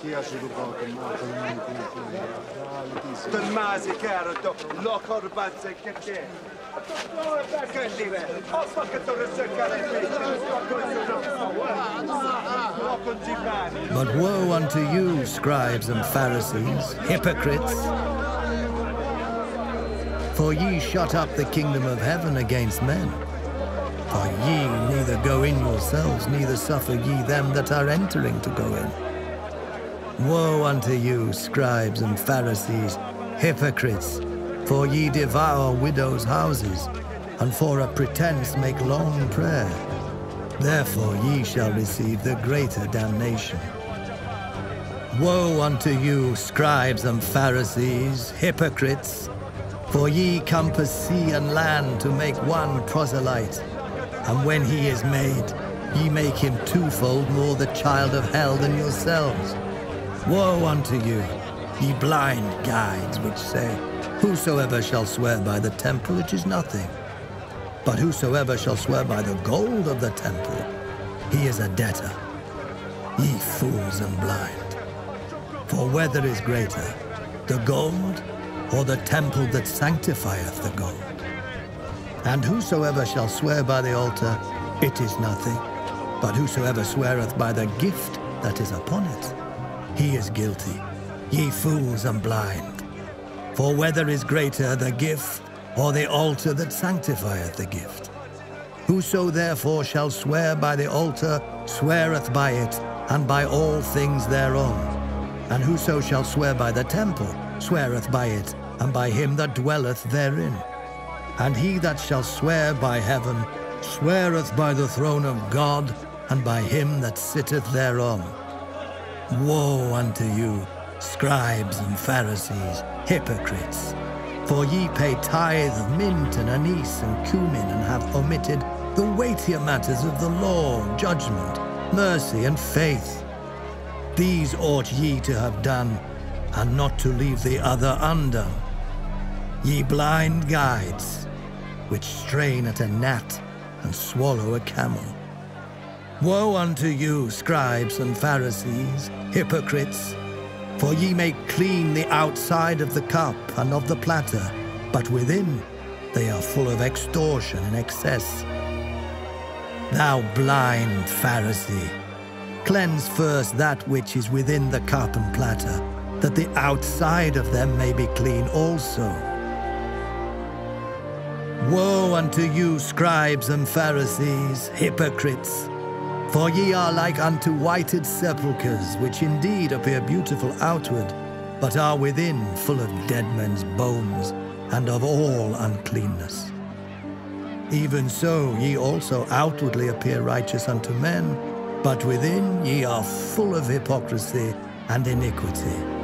Dire? Ho fatto ricercare But woe unto you, scribes and Pharisees, hypocrites! For ye shut up the kingdom of heaven against men. For ye neither go in yourselves, neither suffer ye them that are entering to go in. Woe unto you, scribes and Pharisees, hypocrites! For ye devour widows' houses, and for a pretense make long prayer. Therefore ye shall receive the greater damnation. Woe unto you, scribes and Pharisees, hypocrites! For ye compass sea and land to make one proselyte, and when he is made, ye make him twofold more the child of hell than yourselves. Woe unto you, ye blind guides, which say, Whosoever shall swear by the temple, it is nothing. But whosoever shall swear by the gold of the temple, he is a debtor. Ye fools and blind. For whether is greater, the gold or the temple that sanctifieth the gold? And whosoever shall swear by the altar, it is nothing. But whosoever sweareth by the gift that is upon it, he is guilty. Ye fools and blind. For whether is greater the gift or the altar that sanctifieth the gift? Whoso therefore shall swear by the altar sweareth by it, and by all things thereon. And whoso shall swear by the temple sweareth by it, and by him that dwelleth therein. And he that shall swear by heaven sweareth by the throne of God, and by him that sitteth thereon. Woe unto you, scribes and Pharisees, hypocrites! For ye pay tithe of mint and anise and cumin, and have omitted the weightier matters of the law, judgment, mercy, and faith. These ought ye to have done, and not to leave the other undone. Ye blind guides, which strain at a gnat and swallow a camel. Woe unto you, scribes and Pharisees, hypocrites! For ye make clean the outside of the cup and of the platter, but within they are full of extortion and excess. Thou blind Pharisee, cleanse first that which is within the cup and platter, that the outside of them may be clean also. Woe unto you, scribes and Pharisees, hypocrites! For ye are like unto whited sepulchres, which indeed appear beautiful outward, but are within full of dead men's bones, and of all uncleanness. Even so ye also outwardly appear righteous unto men, but within ye are full of hypocrisy and iniquity.